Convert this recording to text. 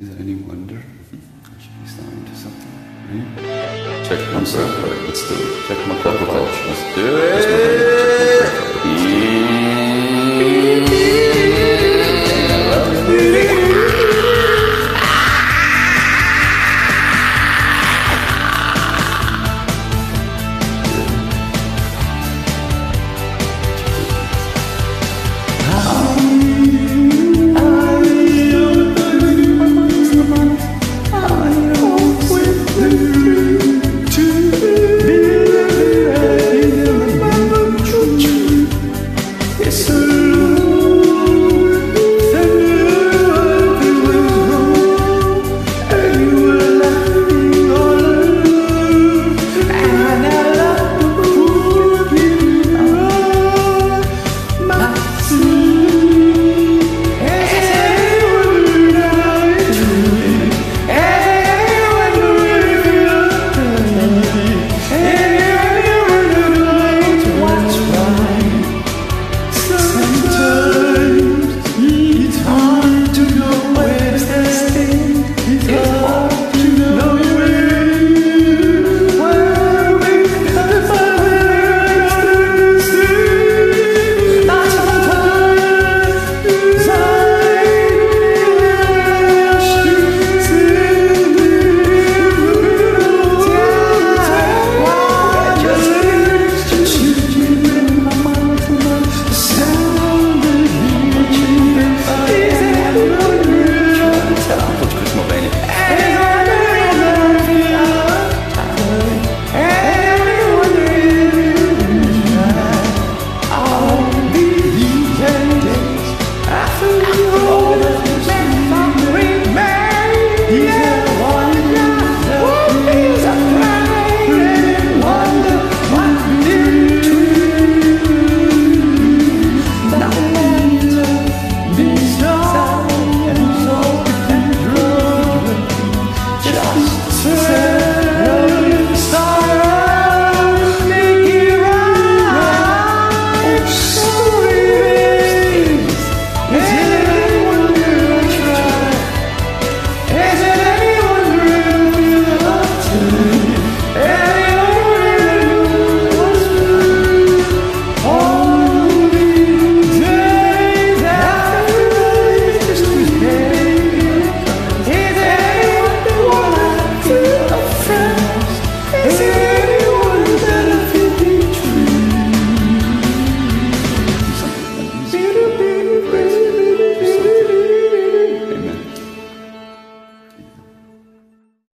Is it any wonder I should be signed to something, right? Check I'm Let's do it. check my Check profile. Let's do it. Yeah.